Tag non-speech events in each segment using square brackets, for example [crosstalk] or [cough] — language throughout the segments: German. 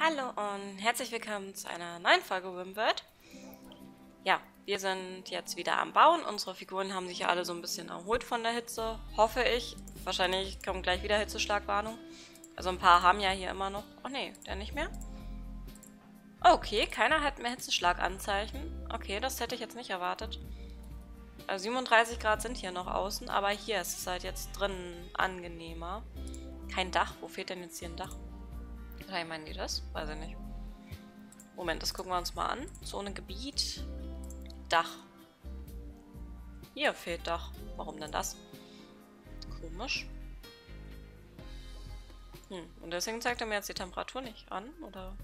Hallo und herzlich willkommen zu einer neuen Folge Wimbird. Ja, wir sind jetzt wieder am Bauen. Unsere Figuren haben sich ja alle so ein bisschen erholt von der Hitze, hoffe ich. Wahrscheinlich kommt gleich wieder Hitzeschlagwarnung. Also ein paar haben ja hier immer noch... Oh nee, der nicht mehr? Okay, keiner hat mehr Hitzeschlaganzeichen. Okay, das hätte ich jetzt nicht erwartet. Also 37 Grad sind hier noch außen, aber hier ist es halt jetzt drin angenehmer. Kein Dach. Wo fehlt denn jetzt hier ein Dach? Vielleicht meinen die das? Weiß ich nicht. Moment, das gucken wir uns mal an. Zone Gebiet. Dach. Hier fehlt Dach. Warum denn das? Komisch. Hm, und deswegen zeigt er mir jetzt die Temperatur nicht an, oder?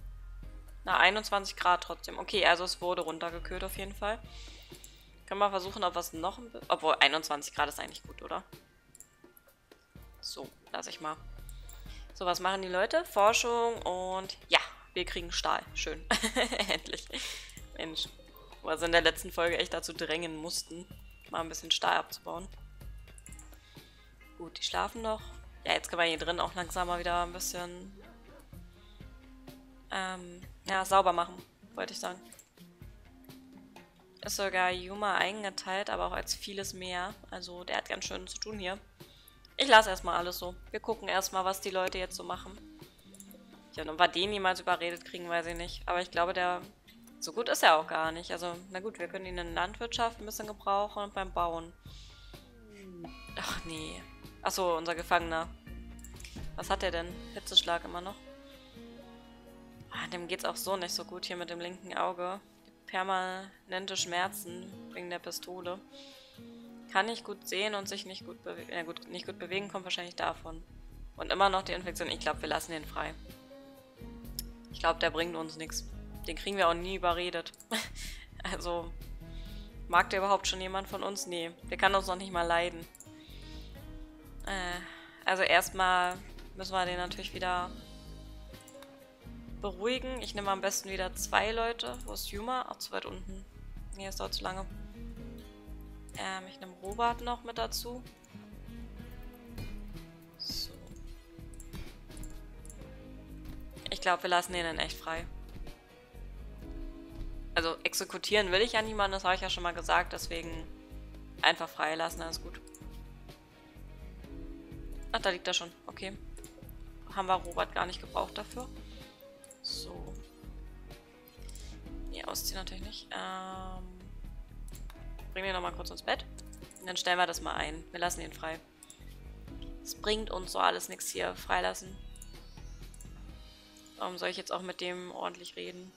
Na, 21 Grad trotzdem. Okay, also es wurde runtergekühlt auf jeden Fall. Können wir versuchen, ob was noch... Obwohl, 21 Grad ist eigentlich gut, oder? So, lasse ich mal. So, was machen die Leute? Forschung und ja, wir kriegen Stahl. Schön. [laughs] Endlich. Mensch. Wo wir in der letzten Folge echt dazu drängen mussten, mal ein bisschen Stahl abzubauen. Gut, die schlafen noch. Ja, jetzt können wir hier drin auch langsam mal wieder ein bisschen ähm, ja, sauber machen, wollte ich sagen. Ist sogar Yuma eingeteilt, aber auch als vieles mehr. Also der hat ganz schön zu tun hier. Ich lasse erstmal alles so. Wir gucken erstmal, was die Leute jetzt so machen. Ja, ob wir den jemals überredet kriegen, weiß ich nicht. Aber ich glaube, der... So gut ist er auch gar nicht. Also, na gut, wir können ihn in Landwirtschaft ein bisschen gebrauchen und beim Bauen. Ach nee. Achso, unser Gefangener. Was hat der denn? Hitzeschlag immer noch. Ah, dem geht's auch so nicht so gut hier mit dem linken Auge. Permanente Schmerzen wegen der Pistole. Kann nicht gut sehen und sich nicht gut bewegen. Ja gut, nicht gut bewegen kommt wahrscheinlich davon. Und immer noch die Infektion. Ich glaube, wir lassen den frei. Ich glaube, der bringt uns nichts. Den kriegen wir auch nie überredet. [laughs] also, mag der überhaupt schon jemand von uns? Nee, der kann uns noch nicht mal leiden. Äh, also erstmal müssen wir den natürlich wieder beruhigen. Ich nehme am besten wieder zwei Leute. Wo ist Yuma? Ach, zu weit unten. Nee, es dauert zu lange. Ähm, ich nehme Robert noch mit dazu. So. Ich glaube, wir lassen den dann echt frei. Also exekutieren will ich ja niemanden, das habe ich ja schon mal gesagt, deswegen einfach freilassen, alles gut. Ach, da liegt er schon. Okay. Haben wir Robert gar nicht gebraucht dafür. So. Nee, ausziehen natürlich nicht. Ähm bringen wir nochmal kurz ins Bett. Und dann stellen wir das mal ein. Wir lassen ihn frei. Es bringt uns so alles nichts hier freilassen. Warum soll ich jetzt auch mit dem ordentlich reden?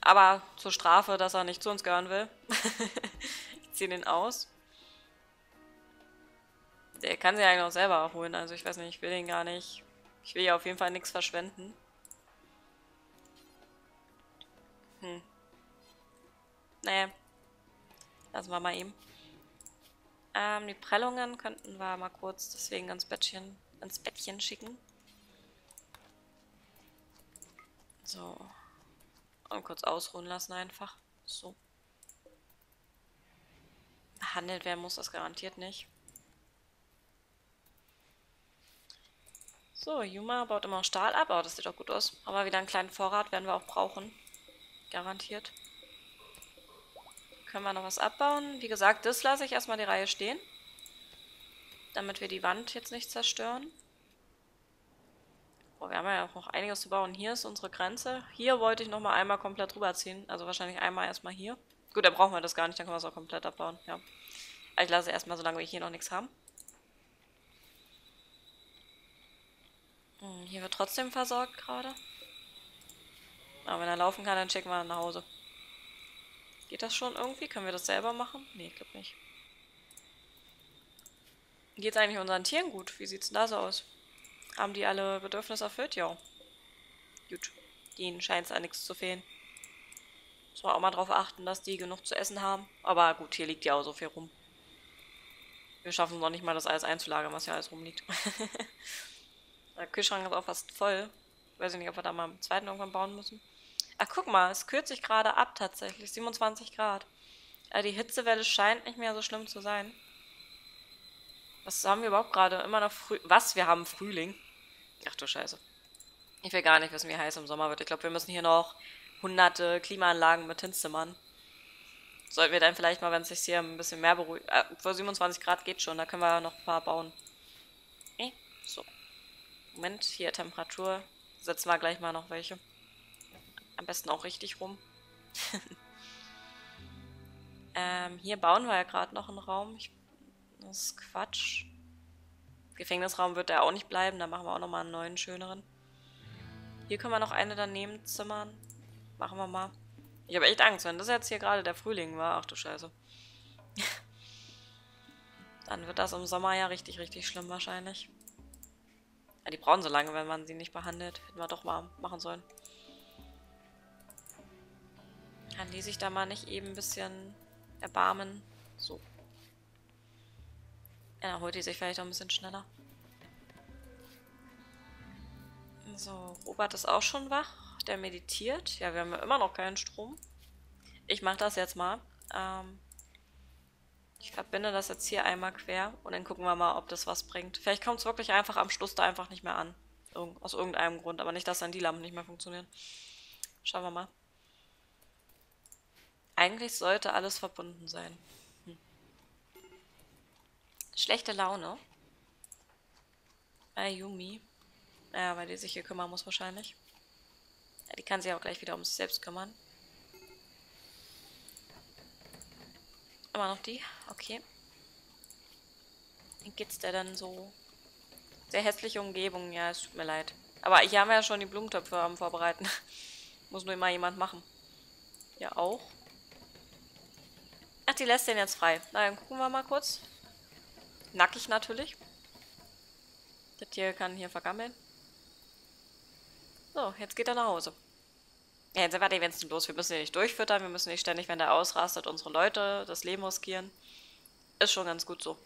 Aber zur Strafe, dass er nicht zu uns gehören will. [laughs] ich ziehe den aus. Der kann sich eigentlich auch selber erholen. Also ich weiß nicht, ich will den gar nicht. Ich will ja auf jeden Fall nichts verschwenden. Hm. Naja, Lassen wir mal eben. Ähm, die Prellungen könnten wir mal kurz deswegen ins Bettchen, ins Bettchen schicken. So. Und kurz ausruhen lassen einfach. So. Behandelt werden muss das garantiert nicht. So, Yuma baut immer Stahl ab. Oh, das sieht doch gut aus. Aber wieder einen kleinen Vorrat werden wir auch brauchen. Garantiert. Können wir noch was abbauen? Wie gesagt, das lasse ich erstmal die Reihe stehen. Damit wir die Wand jetzt nicht zerstören. Boah, wir haben ja auch noch einiges zu bauen. Hier ist unsere Grenze. Hier wollte ich nochmal einmal komplett rüberziehen. Also wahrscheinlich einmal erstmal hier. Gut, dann brauchen wir das gar nicht. Dann können wir es auch komplett abbauen. Ja. ich lasse erstmal, solange wir hier noch nichts haben. Hm, hier wird trotzdem versorgt gerade. Aber wenn er laufen kann, dann schicken wir ihn nach Hause. Geht das schon irgendwie? Können wir das selber machen? Nee, ich glaube nicht. Geht es eigentlich unseren Tieren gut? Wie sieht es denn da so aus? Haben die alle Bedürfnisse erfüllt? Ja. Gut. Denen scheint es an nichts zu fehlen. Muss man auch mal darauf achten, dass die genug zu essen haben. Aber gut, hier liegt ja auch so viel rum. Wir schaffen es noch nicht mal, das alles einzulagern, was hier alles rumliegt. [laughs] Der Kühlschrank ist auch fast voll. Weiß ich nicht, ob wir da mal einen zweiten irgendwann bauen müssen. Ach, guck mal, es kühlt sich gerade ab tatsächlich. 27 Grad. Also die Hitzewelle scheint nicht mehr so schlimm zu sein. Was haben wir überhaupt gerade? Immer noch Früh... Was? Wir haben Frühling? Ach du Scheiße. Ich will gar nicht wissen, wie heiß im Sommer wird. Ich glaube, wir müssen hier noch hunderte Klimaanlagen mit hinzimmern. Sollten wir dann vielleicht mal, wenn es sich hier ein bisschen mehr beruhigt. Äh, vor 27 Grad geht schon, da können wir noch ein paar bauen. Okay, so. Moment, hier Temperatur. Setzen wir gleich mal noch welche. Am besten auch richtig rum. [laughs] ähm, hier bauen wir ja gerade noch einen Raum. Ich, das ist Quatsch. Gefängnisraum wird der auch nicht bleiben, da machen wir auch nochmal einen neuen, schöneren. Hier können wir noch eine daneben zimmern. Machen wir mal. Ich habe echt Angst, wenn das jetzt hier gerade der Frühling war. Ach du Scheiße. [laughs] Dann wird das im Sommer ja richtig, richtig schlimm wahrscheinlich. Ja, die brauchen so lange, wenn man sie nicht behandelt. Hätten wir doch mal machen sollen. Kann die sich da mal nicht eben ein bisschen erbarmen? So. Ja, dann holt die sich vielleicht auch ein bisschen schneller. So, Robert ist auch schon wach. Der meditiert. Ja, wir haben ja immer noch keinen Strom. Ich mache das jetzt mal. Ähm, ich verbinde das jetzt hier einmal quer und dann gucken wir mal, ob das was bringt. Vielleicht kommt es wirklich einfach am Schluss da einfach nicht mehr an. Irg aus irgendeinem Grund. Aber nicht, dass dann die Lampen nicht mehr funktionieren. Schauen wir mal. Eigentlich sollte alles verbunden sein. Hm. Schlechte Laune. Ayumi. Ja, weil die sich hier kümmern muss wahrscheinlich. Ja, die kann sich auch gleich wieder um sich selbst kümmern. Immer noch die? Okay. Wie geht's der denn so? Sehr hässliche Umgebung, ja, es tut mir leid. Aber hier haben wir ja schon die Blumentöpfe am Vorbereiten. [laughs] Muss nur immer jemand machen. Ja, auch. Ach, die lässt den jetzt frei. Na, dann gucken wir mal kurz. Nackig natürlich. Das Tier kann hier vergammeln. So, jetzt geht er nach Hause. Ja, jetzt sind wir wenigstens los. Wir müssen ihn nicht durchfüttern. Wir müssen nicht ständig, wenn der ausrastet, unsere Leute das Leben riskieren. Ist schon ganz gut so.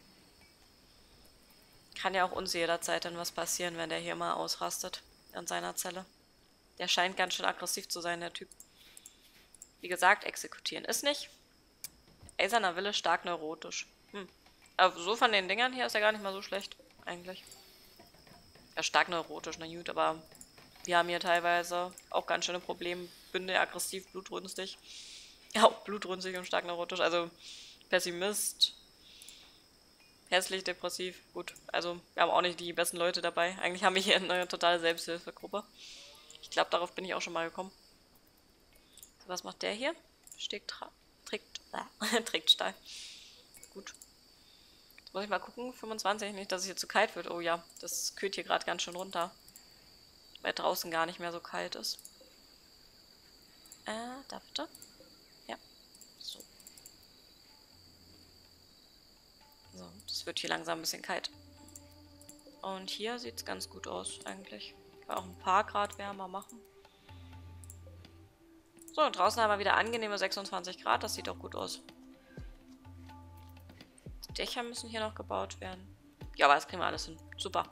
Kann ja auch uns jederzeit dann was passieren, wenn der hier mal ausrastet in seiner Zelle. Der scheint ganz schön aggressiv zu sein, der Typ. Wie gesagt, exekutieren ist nicht. Eiserner Wille stark neurotisch. Hm. Aber so von den Dingern hier ist er gar nicht mal so schlecht, eigentlich. Ja, stark neurotisch, na gut, aber wir haben hier teilweise auch ganz schöne Probleme. Bünde, aggressiv, blutrünstig. Ja, auch blutrünstig und stark neurotisch. Also Pessimist, hässlich, depressiv. Gut, also wir haben auch nicht die besten Leute dabei. Eigentlich haben wir hier eine totale Selbsthilfegruppe. Ich glaube, darauf bin ich auch schon mal gekommen. Was macht der hier? Steckt, [laughs] trägt, Stahl. Gut. Jetzt muss ich mal gucken. 25, nicht, dass es hier zu kalt wird. Oh ja, das kühlt hier gerade ganz schön runter. Weil draußen gar nicht mehr so kalt ist. Äh, da bitte. Ja. So. So, das wird hier langsam ein bisschen kalt. Und hier sieht es ganz gut aus, eigentlich. Kann auch ein paar Grad wärmer machen. So, und draußen haben wir wieder angenehme 26 Grad. Das sieht doch gut aus. Die Dächer müssen hier noch gebaut werden. Ja, aber das kriegen wir alles hin. Super.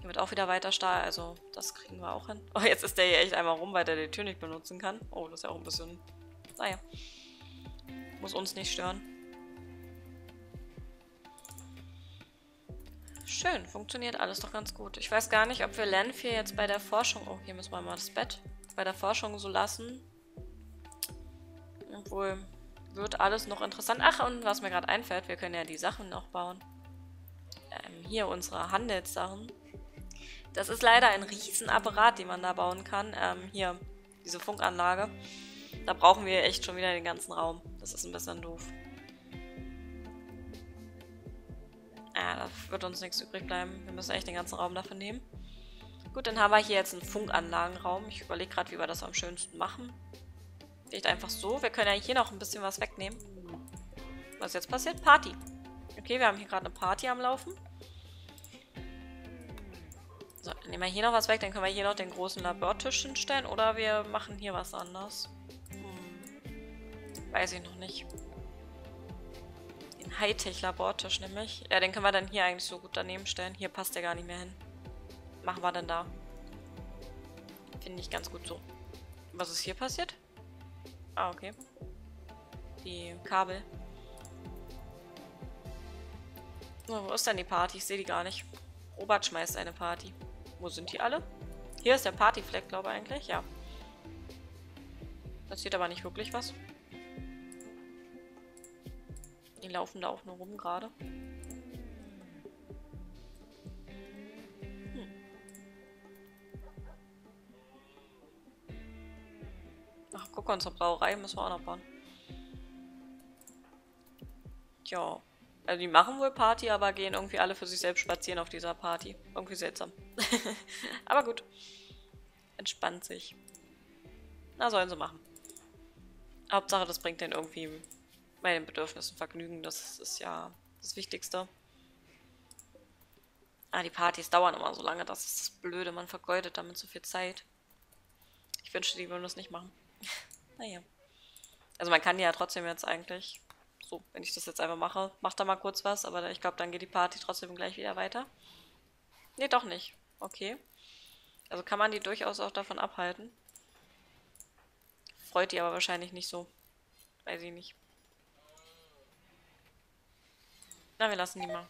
Hier wird auch wieder weiter Stahl, also das kriegen wir auch hin. [laughs] Oh, jetzt ist der hier echt einmal rum, weil der die Tür nicht benutzen kann. Oh, das ist ja auch ein bisschen... Naja. Muss uns nicht stören. Schön, funktioniert alles doch ganz gut. Ich weiß gar nicht, ob wir Lenfir jetzt bei der Forschung... Oh, hier müssen wir mal das Bett bei der Forschung so lassen. Obwohl, wird alles noch interessant. Ach, und was mir gerade einfällt, wir können ja die Sachen noch bauen. Ähm, hier unsere Handelssachen. Das ist leider ein Riesenapparat, den man da bauen kann. Ähm, hier, diese Funkanlage. Da brauchen wir echt schon wieder den ganzen Raum. Das ist ein bisschen doof. Ja, da wird uns nichts übrig bleiben. Wir müssen echt den ganzen Raum dafür nehmen. Gut, dann haben wir hier jetzt einen Funkanlagenraum. Ich überlege gerade, wie wir das am schönsten machen. Vielleicht einfach so. Wir können ja hier noch ein bisschen was wegnehmen. Was jetzt passiert? Party. Okay, wir haben hier gerade eine Party am Laufen. So, dann nehmen wir hier noch was weg, dann können wir hier noch den großen Labortisch hinstellen. Oder wir machen hier was anderes. Hm. Weiß ich noch nicht. Den Hightech-Labortisch nämlich. Ja, den können wir dann hier eigentlich so gut daneben stellen. Hier passt der gar nicht mehr hin. Machen wir denn da? Finde ich ganz gut so. Was ist hier passiert? Ah, okay. Die Kabel. So, wo ist denn die Party? Ich sehe die gar nicht. Robert schmeißt eine Party. Wo sind die alle? Hier ist der Partyfleck, glaube ich eigentlich, ja. Passiert aber nicht wirklich was. Laufen da auch nur rum gerade. Hm. Ach, guck mal, unsere Brauerei müssen wir auch noch bauen. Tja. Also die machen wohl Party, aber gehen irgendwie alle für sich selbst spazieren auf dieser Party. Irgendwie seltsam. [laughs] aber gut. Entspannt sich. Na, sollen sie machen. Hauptsache, das bringt denen irgendwie bei den Bedürfnissen Vergnügen. Das ist ja das Wichtigste. Ah, die Partys dauern immer so lange. Das ist das Blöde. Man vergeudet damit so viel Zeit. Ich wünschte, die würden das nicht machen. [laughs] naja. Also man kann ja trotzdem jetzt eigentlich so, wenn ich das jetzt einfach mache, macht da mal kurz was, aber ich glaube, dann geht die Party trotzdem gleich wieder weiter. Nee, doch nicht. Okay. Also kann man die durchaus auch davon abhalten. Freut die aber wahrscheinlich nicht so. Weiß ich nicht. Na, wir lassen die mal.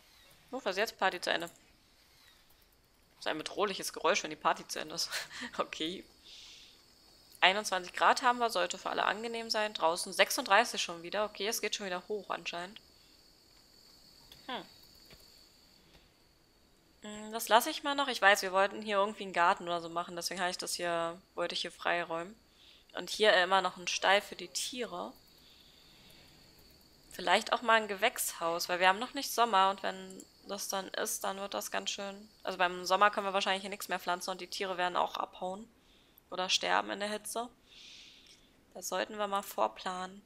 Oh, was jetzt? Party zu Ende. Das ist ein bedrohliches Geräusch, wenn die Party zu Ende ist. [laughs] okay. 21 Grad haben wir, sollte für alle angenehm sein. Draußen 36 schon wieder. Okay, es geht schon wieder hoch anscheinend. Hm. hm das lasse ich mal noch. Ich weiß, wir wollten hier irgendwie einen Garten oder so machen, deswegen habe ich das hier, wollte ich hier freiräumen. Und hier immer noch ein Stall für die Tiere. Vielleicht auch mal ein Gewächshaus, weil wir haben noch nicht Sommer und wenn das dann ist, dann wird das ganz schön... Also beim Sommer können wir wahrscheinlich hier nichts mehr pflanzen und die Tiere werden auch abhauen oder sterben in der Hitze. Das sollten wir mal vorplanen.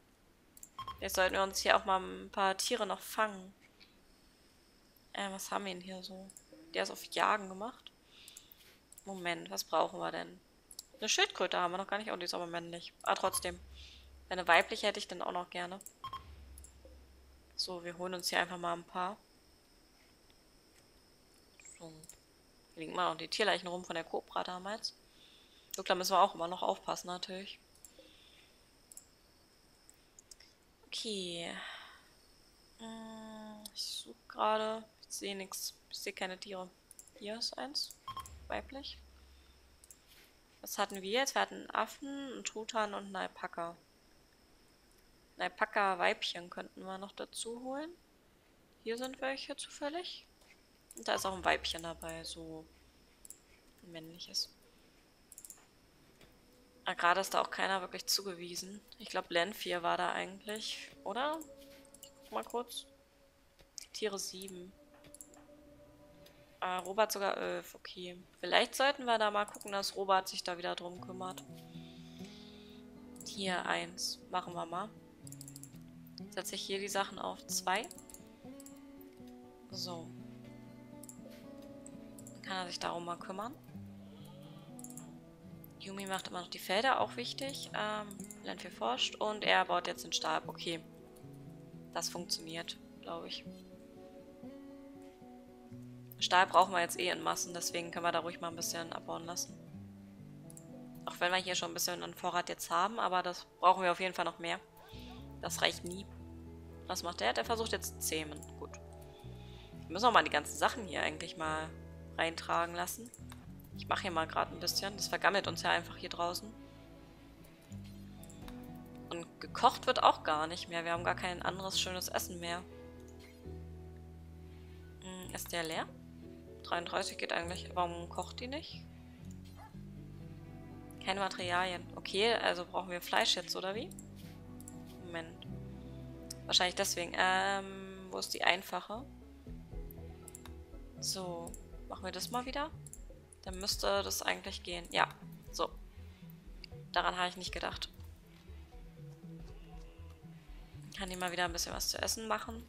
Jetzt sollten wir uns hier auch mal ein paar Tiere noch fangen. Äh, was haben wir denn hier so? Der ist auf Jagen gemacht. Moment, was brauchen wir denn? Eine Schildkröte haben wir noch gar nicht. Oh, die ist aber männlich. Aber trotzdem. Eine weibliche hätte ich dann auch noch gerne. So, wir holen uns hier einfach mal ein paar. So. Hier liegen mal noch die Tierleichen rum von der Cobra damals. So, da müssen wir auch immer noch aufpassen, natürlich. Okay. Hm, ich suche gerade. Ich sehe nichts. Ich sehe keine Tiere. Hier ist eins. Weiblich. Was hatten wir jetzt? Wir hatten einen Affen, einen Truthahn und einen Alpaka. Ein Alpaka-Weibchen könnten wir noch dazu holen. Hier sind welche zufällig. Und da ist auch ein Weibchen dabei, so ein männliches. Ah, gerade ist da auch keiner wirklich zugewiesen. Ich glaube, Lenfir war da eigentlich, oder? Guck mal kurz. Tiere 7. Ah, Robert sogar 11, okay. Vielleicht sollten wir da mal gucken, dass Robert sich da wieder drum kümmert. Hier 1. Machen wir mal. Setze ich hier die Sachen auf 2. So. Dann kann er sich darum mal kümmern. Yumi macht immer noch die Felder, auch wichtig. Ähm, Landwehr forscht und er baut jetzt den Stab. Okay. Das funktioniert, glaube ich. Stahl brauchen wir jetzt eh in Massen, deswegen können wir da ruhig mal ein bisschen abbauen lassen. Auch wenn wir hier schon ein bisschen an Vorrat jetzt haben, aber das brauchen wir auf jeden Fall noch mehr. Das reicht nie. Was macht der? Der versucht jetzt zähmen. Gut. Wir müssen auch mal die ganzen Sachen hier eigentlich mal reintragen lassen. Ich mache hier mal gerade ein bisschen. Das vergammelt uns ja einfach hier draußen. Und gekocht wird auch gar nicht mehr. Wir haben gar kein anderes schönes Essen mehr. Hm, ist der leer? 33 geht eigentlich. Warum kocht die nicht? Keine Materialien. Okay, also brauchen wir Fleisch jetzt, oder wie? Moment. Wahrscheinlich deswegen. Ähm, wo ist die einfache? So, machen wir das mal wieder. Dann müsste das eigentlich gehen. Ja, so. Daran habe ich nicht gedacht. Kann die mal wieder ein bisschen was zu essen machen.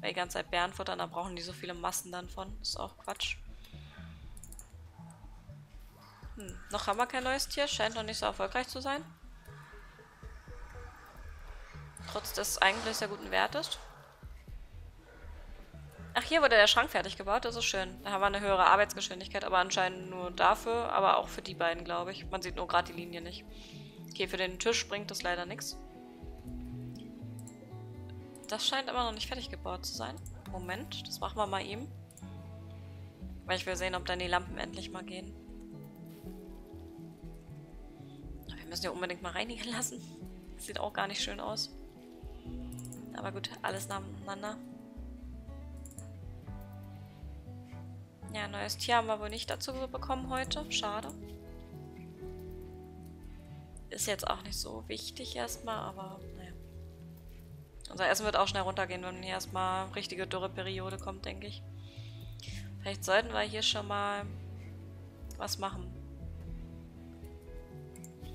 Weil die ganze Zeit Bären futtern, da brauchen die so viele Massen dann von. Ist auch Quatsch. Hm, noch haben wir kein neues Tier. Scheint noch nicht so erfolgreich zu sein. Trotz des eigentlich sehr guten Wertes. Ach, hier wurde der Schrank fertig gebaut. Das ist schön. Da haben wir eine höhere Arbeitsgeschwindigkeit, aber anscheinend nur dafür, aber auch für die beiden, glaube ich. Man sieht nur gerade die Linie nicht. Okay, für den Tisch bringt das leider nichts. Das scheint immer noch nicht fertig gebaut zu sein. Moment, das machen wir mal eben. Weil ich will sehen, ob dann die Lampen endlich mal gehen. müssen ja unbedingt mal reinigen [laughs] lassen. Sieht auch gar nicht schön aus. Aber gut, alles nacheinander. Ja, neues Tier haben wir wohl nicht dazu bekommen heute. Schade. Ist jetzt auch nicht so wichtig erstmal, aber naja. Unser Essen wird auch schnell runtergehen, wenn hier erstmal richtige Dürreperiode kommt, denke ich. Vielleicht sollten wir hier schon mal was machen.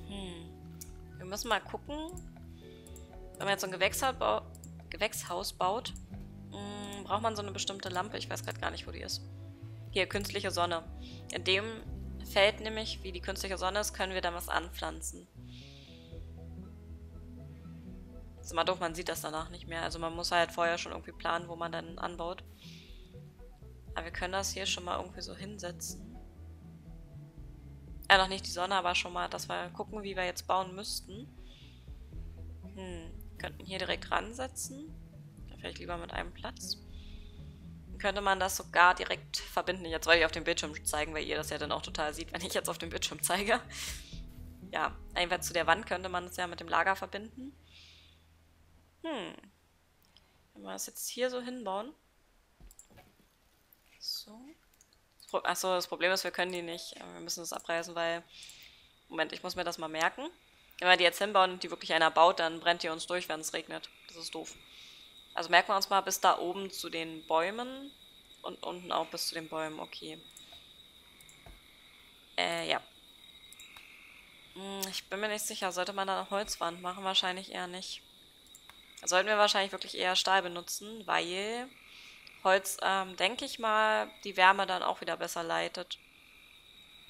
Hm. Wir müssen mal gucken. Wenn man jetzt so ein Gewächshaus, Gewächshaus baut, hm, braucht man so eine bestimmte Lampe. Ich weiß gerade gar nicht, wo die ist. Hier, künstliche Sonne. In dem Feld nämlich, wie die künstliche Sonne ist, können wir dann was anpflanzen. ist immer doof, man sieht das danach nicht mehr. Also man muss halt vorher schon irgendwie planen, wo man dann anbaut. Aber wir können das hier schon mal irgendwie so hinsetzen. Äh, noch nicht die Sonne, aber schon mal, dass wir gucken, wie wir jetzt bauen müssten. Hm, könnten hier direkt ransetzen. Vielleicht lieber mit einem Platz. Dann könnte man das sogar direkt verbinden. Jetzt wollte ich auf dem Bildschirm zeigen, weil ihr das ja dann auch total sieht, wenn ich jetzt auf dem Bildschirm zeige. Ja, einfach zu der Wand könnte man es ja mit dem Lager verbinden. Hm. Wenn wir das jetzt hier so hinbauen. So. Achso, das Problem ist, wir können die nicht. Wir müssen das abreißen, weil... Moment, ich muss mir das mal merken. Wenn wir die jetzt hinbauen und die wirklich einer baut, dann brennt die uns durch, wenn es regnet. Das ist doof. Also merken wir uns mal bis da oben zu den Bäumen und unten auch bis zu den Bäumen. Okay. Äh, ja. Hm, ich bin mir nicht sicher. Sollte man da eine Holzwand machen? Wahrscheinlich eher nicht. Sollten wir wahrscheinlich wirklich eher Stahl benutzen, weil Holz, ähm, denke ich mal, die Wärme dann auch wieder besser leitet.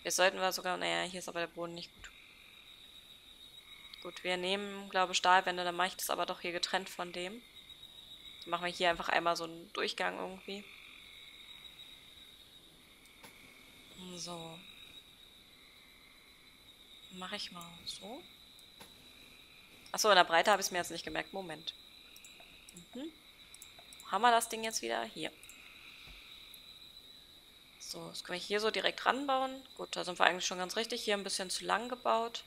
Jetzt sollten wir sogar, naja, hier ist aber der Boden nicht gut. Gut, wir nehmen, glaube ich, Stahlwände, dann mache ich das aber doch hier getrennt von dem. Dann machen wir hier einfach einmal so einen Durchgang irgendwie. So. Mache ich mal so. Achso, in der Breite habe ich es mir jetzt nicht gemerkt. Moment. Mhm. Haben wir das Ding jetzt wieder? Hier. So, das können wir hier so direkt ranbauen. Gut, da sind wir eigentlich schon ganz richtig. Hier ein bisschen zu lang gebaut.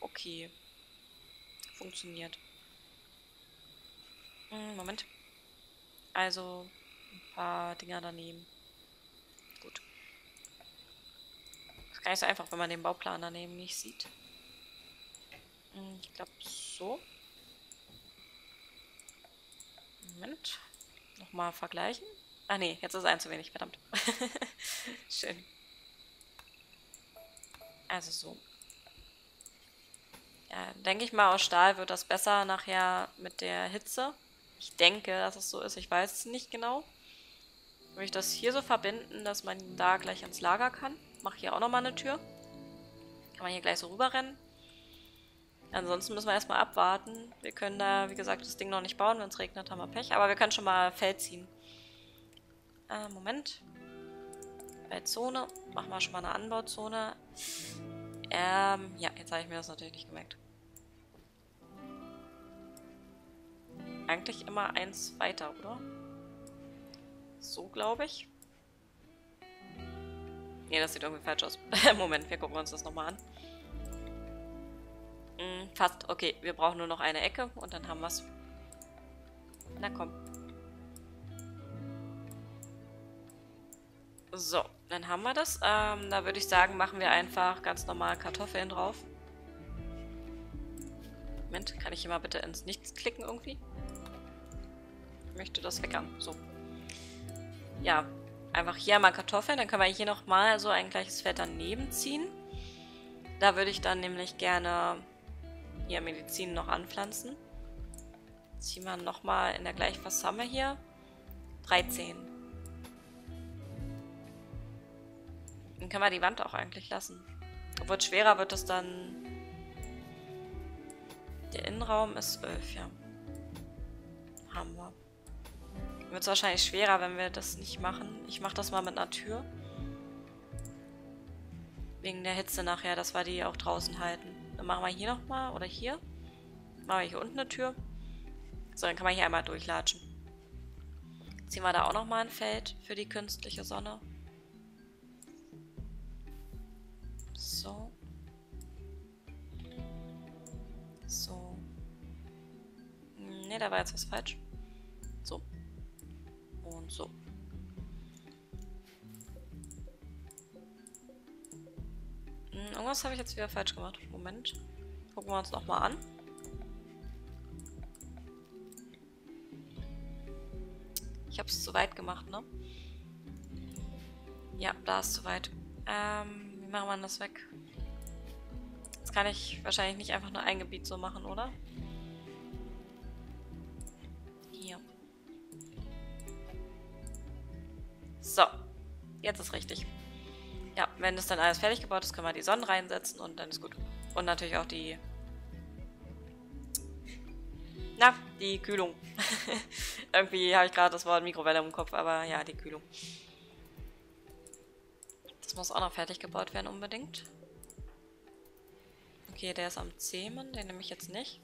Okay. Funktioniert. Hm, Moment. Also ein paar Dinger daneben. Gut. Das ist gar nicht so einfach, wenn man den Bauplan daneben nicht sieht. Hm, ich glaube so. Moment. Nochmal vergleichen. Ah ne, jetzt ist ein zu wenig, verdammt. [laughs] Schön. Also so. Ja, denke ich mal, aus Stahl wird das besser nachher mit der Hitze. Ich denke, dass es so ist. Ich weiß es nicht genau. Würde ich das hier so verbinden, dass man da gleich ans Lager kann. Mache hier auch nochmal eine Tür. Kann man hier gleich so rüberrennen. Ansonsten müssen wir erstmal abwarten. Wir können da, wie gesagt, das Ding noch nicht bauen. Wenn es regnet, haben wir Pech. Aber wir können schon mal Feld ziehen. Äh, Moment. Bei Zone machen wir schon mal eine Anbauzone. Ähm, ja, jetzt habe ich mir das natürlich nicht gemerkt. Eigentlich immer eins weiter, oder? So, glaube ich. Nee, das sieht irgendwie falsch aus. [laughs] Moment, wir gucken uns das nochmal an. Hm, fast. Okay, wir brauchen nur noch eine Ecke und dann haben wir es. Na komm. So, dann haben wir das. Ähm, da würde ich sagen, machen wir einfach ganz normal Kartoffeln drauf. Moment, kann ich hier mal bitte ins Nichts klicken irgendwie? Ich möchte das haben. So. Ja, einfach hier mal Kartoffeln. Dann können wir hier nochmal so ein gleiches Feld daneben ziehen. Da würde ich dann nämlich gerne hier Medizin noch anpflanzen. Ziehen wir nochmal in der gleichen, was hier? 13. Dann können wir die Wand auch eigentlich lassen. Obwohl schwerer wird es dann... Der Innenraum ist 12, ja. Haben wir. Wird es wahrscheinlich schwerer, wenn wir das nicht machen. Ich mache das mal mit einer Tür. Wegen der Hitze nachher, dass wir die auch draußen halten. Dann machen wir hier nochmal, oder hier. Machen wir hier unten eine Tür. So, dann kann man hier einmal durchlatschen. Ziehen wir da auch nochmal ein Feld für die künstliche Sonne. Ne, da war jetzt was falsch. So. Und so. Hm, irgendwas habe ich jetzt wieder falsch gemacht. Moment. Gucken wir uns nochmal an. Ich habe es zu weit gemacht, ne? Ja, da ist zu weit. Ähm, wie machen wir das weg? Das kann ich wahrscheinlich nicht einfach nur ein Gebiet so machen, oder? Ist richtig. Ja, wenn das dann alles fertig gebaut ist, können wir die Sonnen reinsetzen und dann ist gut. Und natürlich auch die... Na, die Kühlung. [laughs] Irgendwie habe ich gerade das Wort Mikrowelle im Kopf, aber ja, die Kühlung. Das muss auch noch fertig gebaut werden unbedingt. Okay, der ist am Zähmen, den nehme ich jetzt nicht.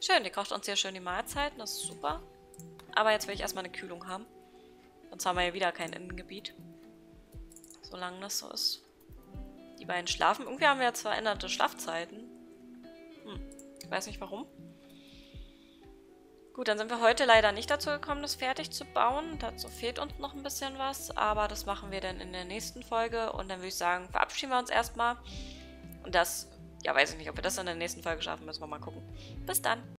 Schön, die kocht uns hier schön die Mahlzeiten, das ist super. Aber jetzt will ich erstmal eine Kühlung haben. Sonst haben wir ja wieder kein Innengebiet. Solange das so ist. Die beiden schlafen. Irgendwie haben wir ja veränderte Schlafzeiten. Hm, ich weiß nicht warum. Gut, dann sind wir heute leider nicht dazu gekommen, das fertig zu bauen. Dazu fehlt uns noch ein bisschen was, aber das machen wir dann in der nächsten Folge. Und dann würde ich sagen, verabschieden wir uns erstmal. Und das, ja, weiß ich nicht, ob wir das in der nächsten Folge schaffen, müssen wir mal gucken. Bis dann!